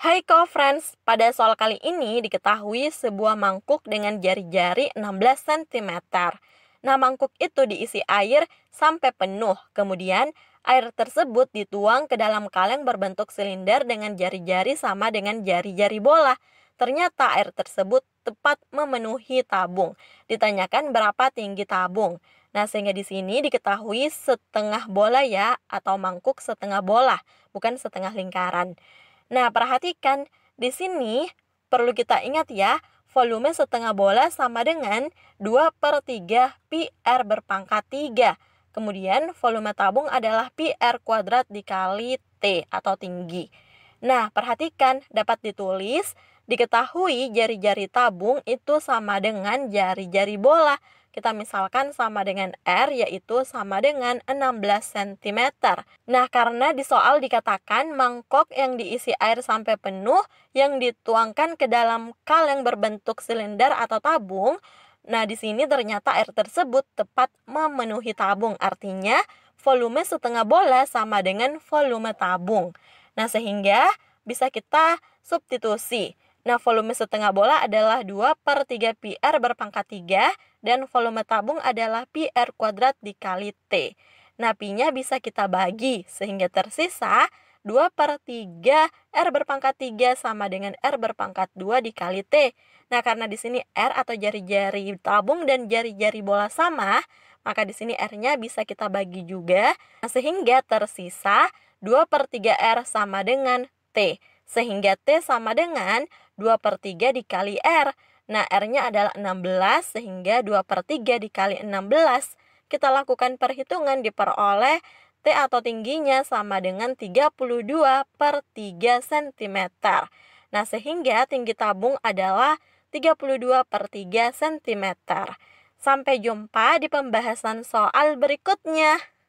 Hai co-friends, pada soal kali ini diketahui sebuah mangkuk dengan jari-jari 16 cm. Nah, mangkuk itu diisi air sampai penuh. Kemudian, air tersebut dituang ke dalam kaleng berbentuk silinder dengan jari-jari sama dengan jari-jari bola. Ternyata air tersebut tepat memenuhi tabung. Ditanyakan berapa tinggi tabung. Nah, sehingga di sini diketahui setengah bola ya, atau mangkuk setengah bola, bukan setengah lingkaran. Nah, perhatikan di sini perlu kita ingat ya, volume setengah bola sama dengan 2 per 3 pi R berpangkat 3. Kemudian volume tabung adalah pi R kuadrat dikali T atau tinggi. Nah, perhatikan dapat ditulis, diketahui jari-jari tabung itu sama dengan jari-jari bola kita misalkan sama dengan R yaitu sama dengan 16 cm. Nah, karena di soal dikatakan mangkok yang diisi air sampai penuh yang dituangkan ke dalam kaleng berbentuk silinder atau tabung, nah di sini ternyata air tersebut tepat memenuhi tabung. Artinya, volume setengah bola sama dengan volume tabung. Nah, sehingga bisa kita substitusi. Nah, volume setengah bola adalah 2 per 3 PR berpangkat 3 dan volume tabung adalah PR kuadrat dikali T. Nah, Pi-nya bisa kita bagi sehingga tersisa 2 per 3 R berpangkat 3 sama dengan R berpangkat 2 dikali T. Nah, karena di sini R atau jari-jari tabung dan jari-jari bola sama, maka di sini R-nya bisa kita bagi juga. Nah, sehingga tersisa 2 per 3 R sama dengan T. Sehingga T sama dengan 2 per 3 dikali R. Nah, R-nya adalah 16, sehingga 2 per 3 dikali 16. Kita lakukan perhitungan diperoleh T atau tingginya sama dengan 32 per 3 cm. Nah, sehingga tinggi tabung adalah 32 per 3 cm. Sampai jumpa di pembahasan soal berikutnya.